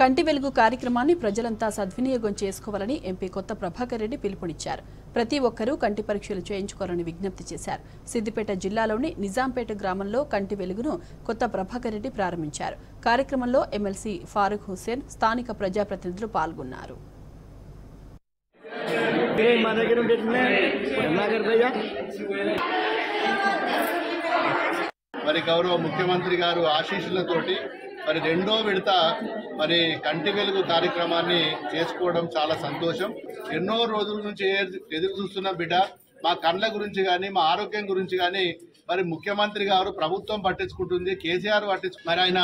కంటి వెలుగు కార్యక్రమాన్ని ప్రజలంతా సద్వినియోగం చేసుకోవాలని ఎంపీ కొత్త ప్రభాకర్ రెడ్డి పిలుపునిచ్చారు. ప్రతి ఒక్కరూ కంటి పరీక్షలు చేయించుకోవాలని విజ్ఞప్తి చేశారు. సిద్దిపేట జిల్లాలోని నిజాంపేట గ్రామంలో కంటి వెలుగును కొత్త ప్రభాకర్ రెడ్డి ప్రారంభించారు. కార్యక్రమంలో ఎమ్మెల్సీ ఫారూక్ హుస్సేన్ స్థానిక ప్రజాప్రతినిధులు పాల్గొన్నారు. మా దగ్గర మరి గౌరవ ముఖ్యమంత్రి గారు ఆశీస్సులతోటి మరి రెండో విడత మరి కంటి వెలుగు కార్యక్రమాన్ని చేసుకోవడం చాలా సంతోషం. ఎన్నో రోజుల నుంచి ఎదురు చూస్తున్న బిడ్డ మా కండ్ల గురించి కానీ మా ఆరోగ్యం గురించి కానీ మరి ముఖ్యమంత్రి గారు ప్రభుత్వం పట్టించుకుంటుంది కేసీఆర్ పట్టించు మరి ఆయన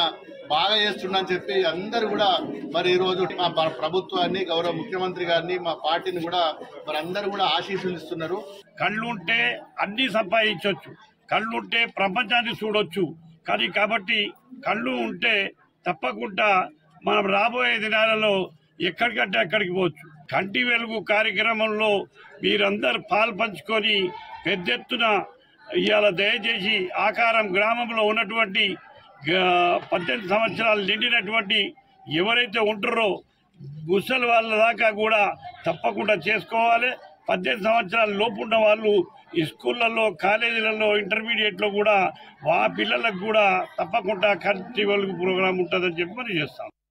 బాగా చేస్తుండని చెప్పి అందరూ కూడా మరి ఈరోజు మా ప్రభుత్వాన్ని గౌరవ ముఖ్యమంత్రి గారిని మా పార్టీని కూడా మరి అందరు కూడా ఆశీస్సులు ఇస్తున్నారు కళ్ళుంటే అన్ని సంపాదించవచ్చు కళ్ళుంటే ప్రపంచాన్ని చూడొచ్చు. కానీ కాబట్టి కళ్ళు ఉంటే తప్పకుండా మనం రాబోయే దినాలలో ఎక్కడికంటే అక్కడికి పోవచ్చు. కంటి వెలుగు కార్యక్రమంలో మీరందరూ పాలు పంచుకొని పెద్ద ఎత్తున ఇవాళ దయచేసి ఆకారం గ్రామంలో ఉన్నటువంటి పద్దెనిమిది సంవత్సరాలు నిండినటువంటి ఎవరైతే ఉంటారో ముసలి వాళ్ళ దాకా కూడా తప్పకుండా చేసుకోవాలి. పద్దెనిమిది సంవత్సరాల లోపు ఉన్న వాళ్ళు ఈ స్కూళ్ళల్లో కాలేజీలలో ఇంటర్మీడియట్లో కూడా ఆ పిల్లలకు కూడా తప్పకుండా ఖర్చు వెలుగు ప్రోగ్రాం ఉంటుందని చెప్పి మనం చేస్తాం.